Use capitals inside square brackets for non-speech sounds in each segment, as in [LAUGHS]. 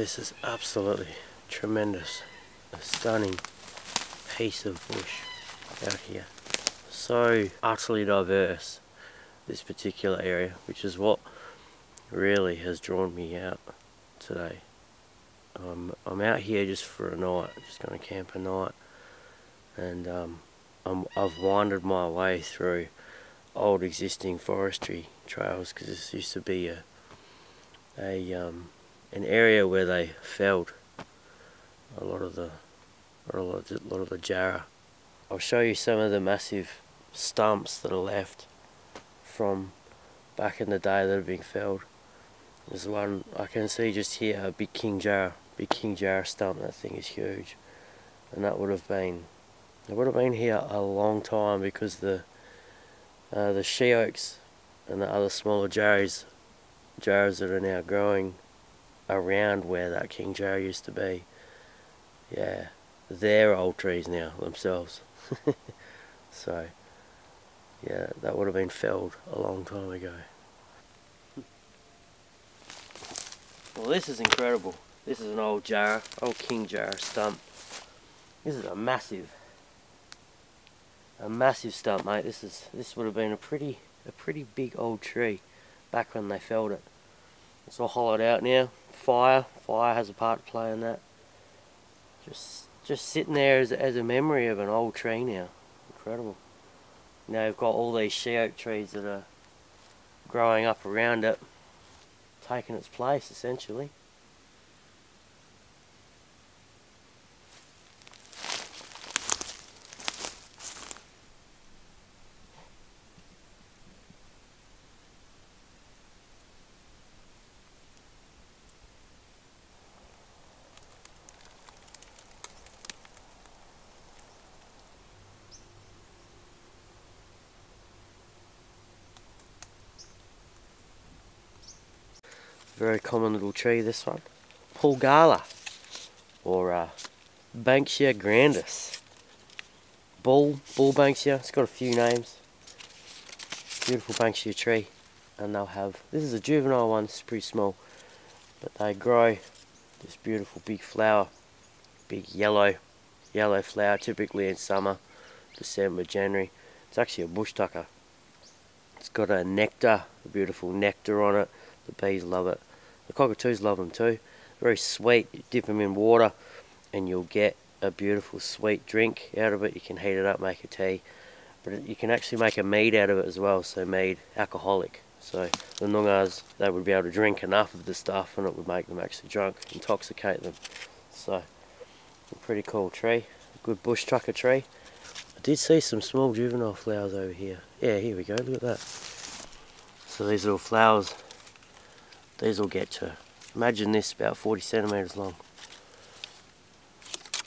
This is absolutely tremendous. A stunning piece of bush out here. So utterly diverse, this particular area, which is what really has drawn me out today. Um, I'm out here just for a night, just going to camp a night. And um, i have wandered my way through old existing forestry trails because this used to be a, a um, an area where they felled a lot of the a lot of the, lot of the jarrah. I'll show you some of the massive stumps that are left from back in the day that have been felled. There's one I can see just here, a big king jarrah, big king jarrah stump. That thing is huge, and that would have been it would have been here a long time because the uh, the she oaks and the other smaller jarrahs, jarrahs that are now growing around where that king jarrah used to be. Yeah, they're old trees now themselves. [LAUGHS] so, yeah, that would have been felled a long time ago. Well, this is incredible. This is an old jarrah, old king jarrah stump. This is a massive, a massive stump, mate. This is this would have been a pretty, a pretty big old tree back when they felled it. It's all hollowed out now. Fire, fire has a part to play in that. Just, just sitting there as, as a memory of an old tree now. Incredible. Now you've got all these she oak trees that are growing up around it, taking its place essentially. Very common little tree, this one. Pulgala, or uh, Banksia grandis. Bull, bull Banksia, it's got a few names. Beautiful Banksia tree. And they'll have, this is a juvenile one, it's pretty small. But they grow this beautiful big flower. Big yellow, yellow flower, typically in summer, December, January. It's actually a bush tucker. It's got a nectar, a beautiful nectar on it. The bees love it. The cockatoos love them too. Very sweet. Dip them in water and you'll get a beautiful sweet drink out of it. You can heat it up, make a tea. But you can actually make a mead out of it as well. So mead, alcoholic. So the Noongars, they would be able to drink enough of the stuff and it would make them actually drunk, intoxicate them. So, a pretty cool tree. A good bush tucker tree. I did see some small juvenile flowers over here. Yeah, here we go, look at that. So these little flowers these will get to, imagine this about 40 centimetres long.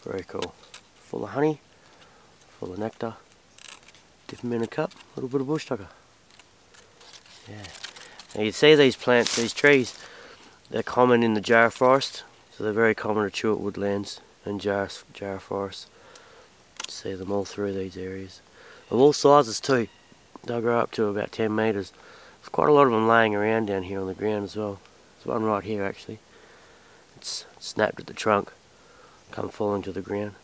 Very cool. Full of honey, full of nectar. Dip them in a cup, a little bit of bush tucker. Yeah. Now you see these plants, these trees, they're common in the jarrah forest. So they're very common to Tuart woodlands and jarrah, jarrah forests. See them all through these areas. Of all sizes too. They'll grow up to about 10 metres. Quite a lot of them laying around down here on the ground as well. There's one right here actually. It's snapped at the trunk, come falling to the ground.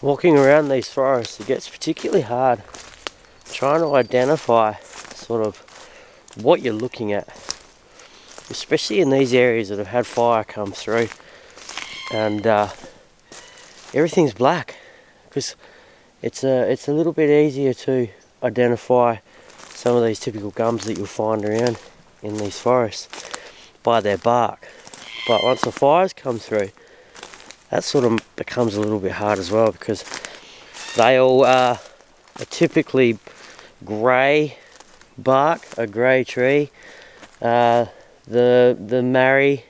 Walking around these forests, it gets particularly hard trying to identify sort of what you're looking at especially in these areas that have had fire come through. And uh, everything's black because it's a it's a little bit easier to identify some of these typical gums that you'll find around in these forests by their bark. But once the fires come through that sort of becomes a little bit hard as well because they all are typically grey bark a grey tree uh, the the marri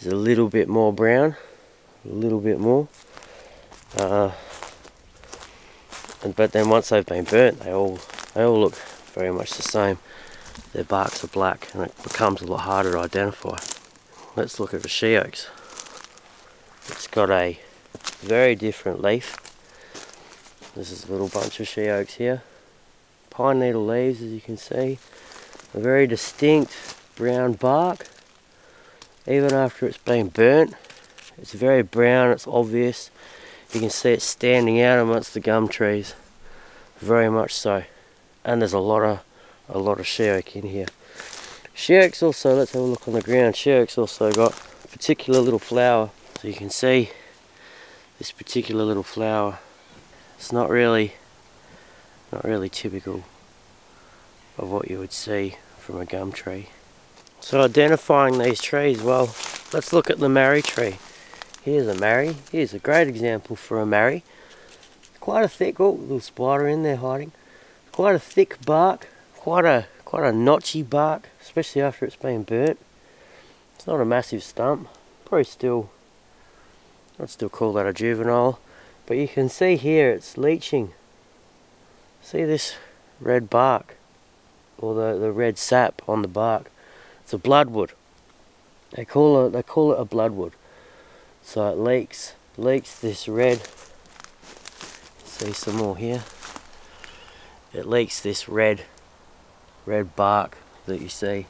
is a little bit more brown, a little bit more. Uh, and, but then once they've been burnt, they all they all look very much the same. Their barks are black, and it becomes a lot harder to identify. Let's look at the she oaks. It's got a very different leaf This is a little bunch of she oaks here. Pine needle leaves as you can see. A very distinct brown bark. Even after it's been burnt. It's very brown, it's obvious. You can see it standing out amongst the gum trees. Very much so. And there's a lot of a lot of she oak in here. She oaks also, let's have a look on the ground. She oaks also got a particular little flower. So you can see this particular little flower. It's not really not really typical of what you would see from a gum tree. So identifying these trees, well, let's look at the marri tree. Here's a marri. Here's a great example for a marri. Quite a thick, oh, little spider in there hiding. Quite a thick bark, quite a quite a notchy bark, especially after it's been burnt. It's not a massive stump, probably still, I'd still call that a juvenile. But you can see here it's leaching. See this red bark, or the, the red sap on the bark. It's a bloodwood. They call it they call it a bloodwood. So it leaks, leaks this red, see some more here. It leaks this red, red bark that you see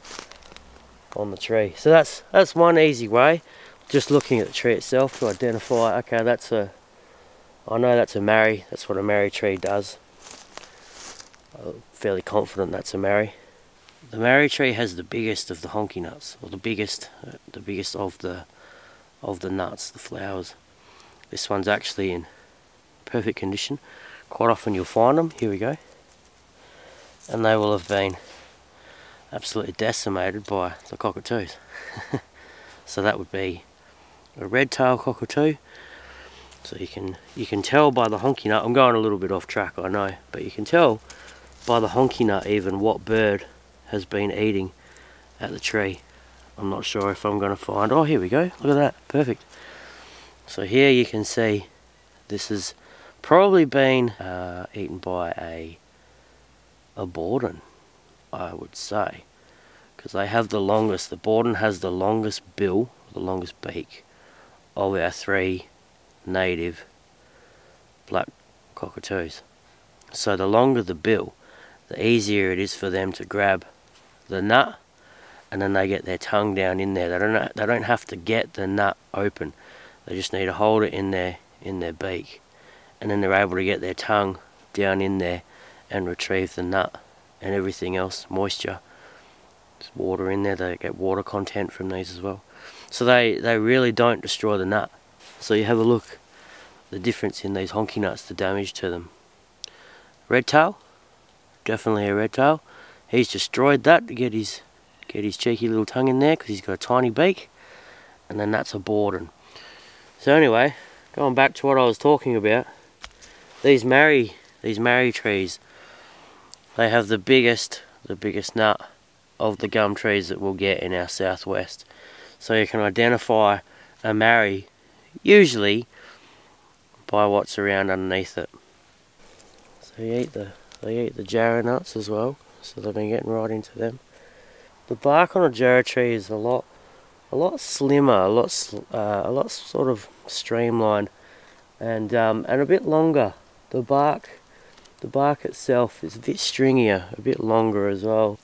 on the tree. So that's that's one easy way, just looking at the tree itself to identify, okay, that's a, I know that's a marri, that's what a marri tree does. I'm fairly confident that's a marri. The marri tree has the biggest of the honky nuts, or the biggest, uh, the biggest of the of the nuts, the flowers. This one's actually in perfect condition. Quite often you'll find them, here we go. And they will have been absolutely decimated by the cockatoos. [LAUGHS] so that would be a red-tailed cockatoo. So you can you can tell by the honky nut, I'm going a little bit off track I know, but you can tell by the honky nut even what bird has been eating at the tree. I'm not sure if I'm going to find... Oh, here we go. Look at that. Perfect. So here you can see this has probably been uh, eaten by a, a Baudin, I would say. Because they have the longest, the Baudin has the longest bill, the longest beak of our three native black cockatoos. So the longer the bill, the easier it is for them to grab the nut and then they get their tongue down in there. They don't they don't have to get the nut open. They just need to hold it in their in their beak, and then they're able to get their tongue down in there and retrieve the nut and everything else, moisture. There's water in there. They get water content from these as well. So they they really don't destroy the nut. So you have a look the difference in these honky nuts, the damage to them. Red tail, definitely a red tail. He's destroyed that to get his Get his cheeky little tongue in there because he's got a tiny beak. And then that's a Baudin. So anyway, going back to what I was talking about. These marri these marri trees, they have the biggest, the biggest nut of the gum trees that we'll get in our southwest. So you can identify a marri usually by what's around underneath it. So they eat the they eat the jarrah nuts as well, so they've been getting right into them. The bark on a jarrah tree is a lot, a lot slimmer, a lot, uh, a lot sort of streamlined, and um, and a bit longer. The bark, the bark itself is a bit stringier, a bit longer as well.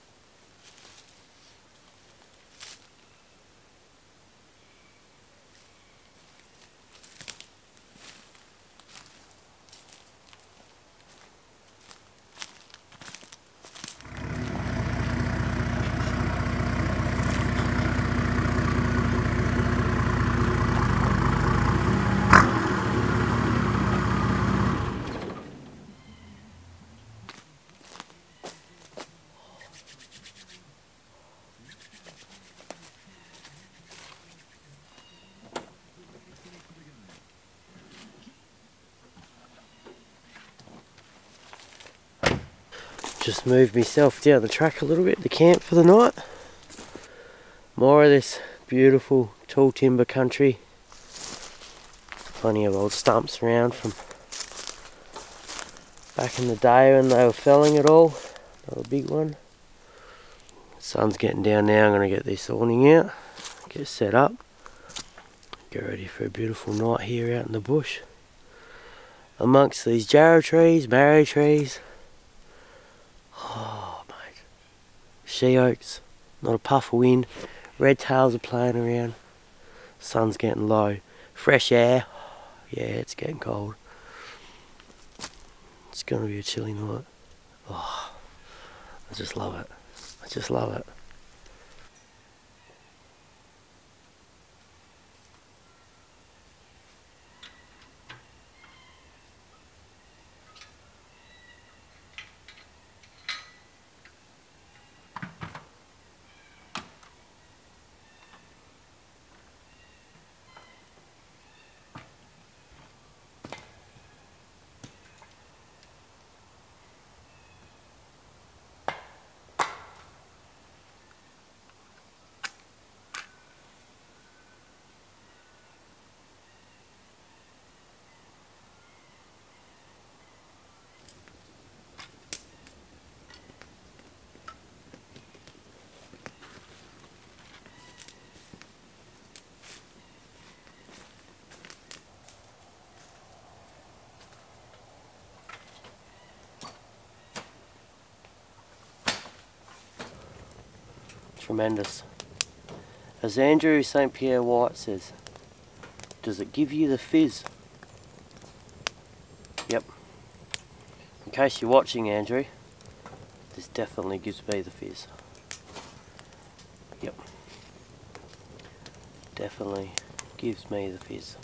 Just moved myself down the track a little bit to camp for the night. More of this beautiful tall timber country. Plenty of old stumps around from back in the day when they were felling it all. Another big one. Sun's getting down now, I'm going to get this awning out, get set up, get ready for a beautiful night here out in the bush. amongst these jarrah trees, marri trees. Oh, mate. She oaks, not a puff of wind. Red tails are playing around. Sun's getting low. Fresh air. Yeah, it's getting cold. It's going to be a chilly night. Oh, I just love it. I just love it. Tremendous. As Andrew St. Pierre White says, does it give you the fizz? Yep. In case you're watching, Andrew, this definitely gives me the fizz. Yep. Definitely gives me the fizz.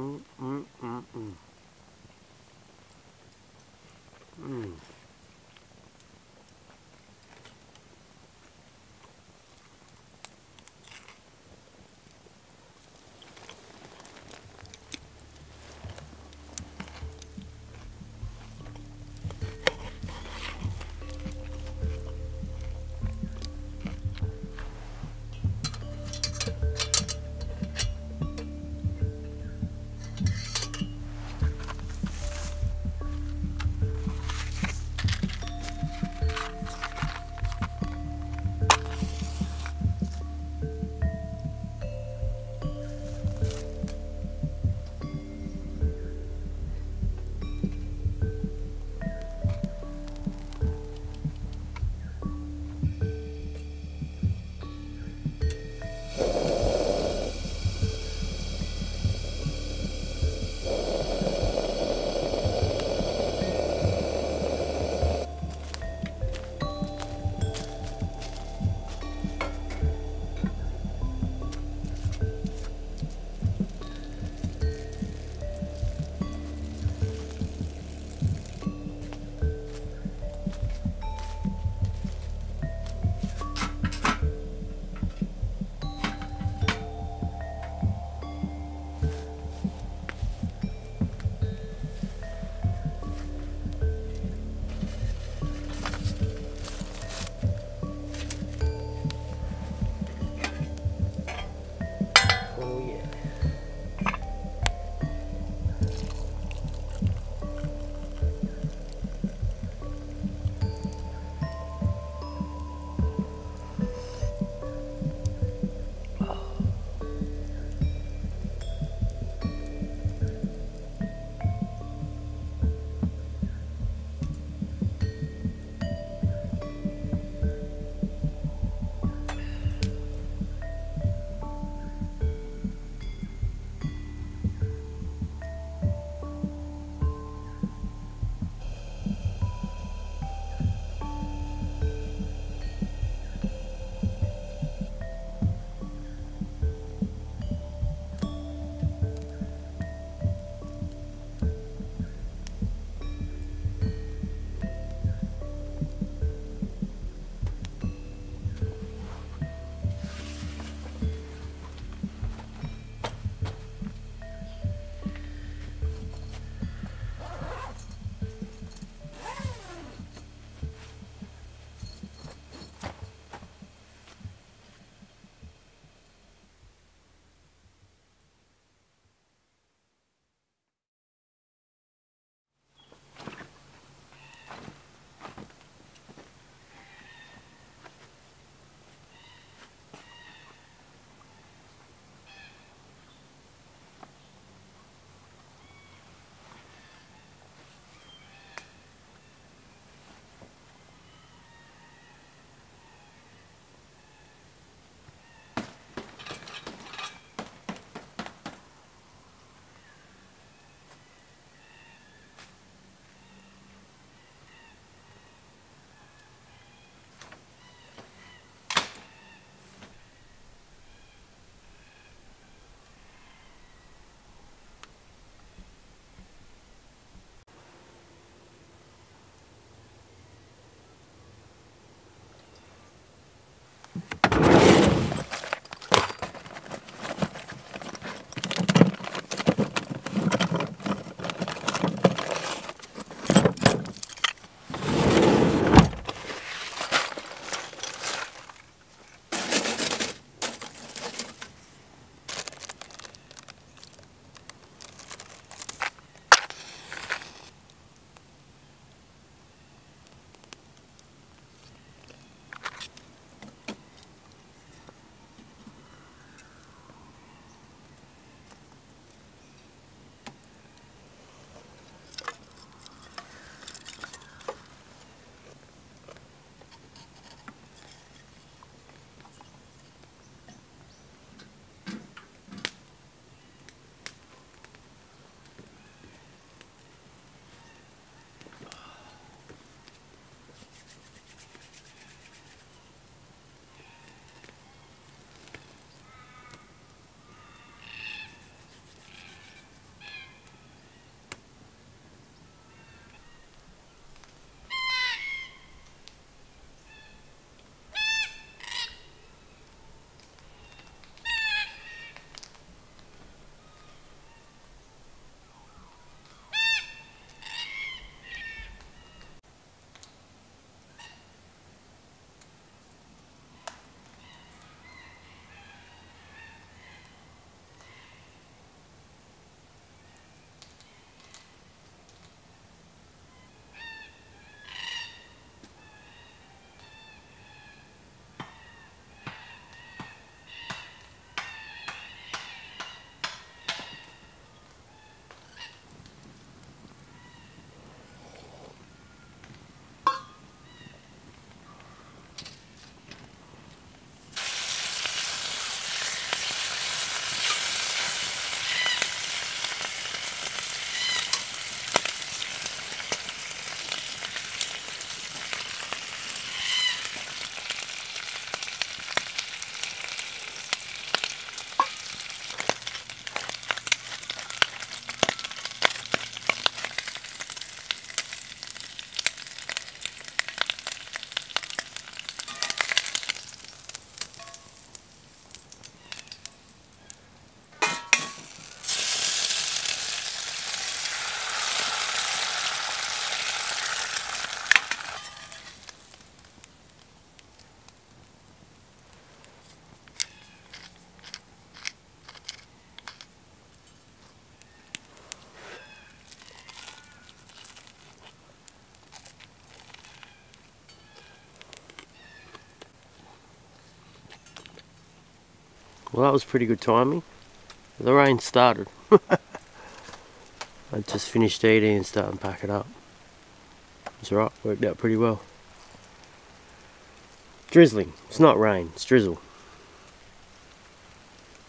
Mm, mm, mm. Mm. Well, that was pretty good timing. The rain started. [LAUGHS] I just finished eating and starting to pack it up. It's alright, worked out pretty well. Drizzling. It's not rain, it's drizzle.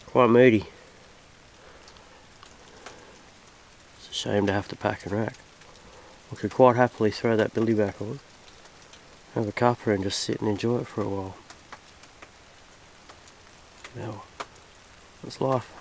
Quite moody. It's a shame to have to pack and rack. I could quite happily throw that billy back on, have a cuppa and just sit and enjoy it for a while. Now, that's life.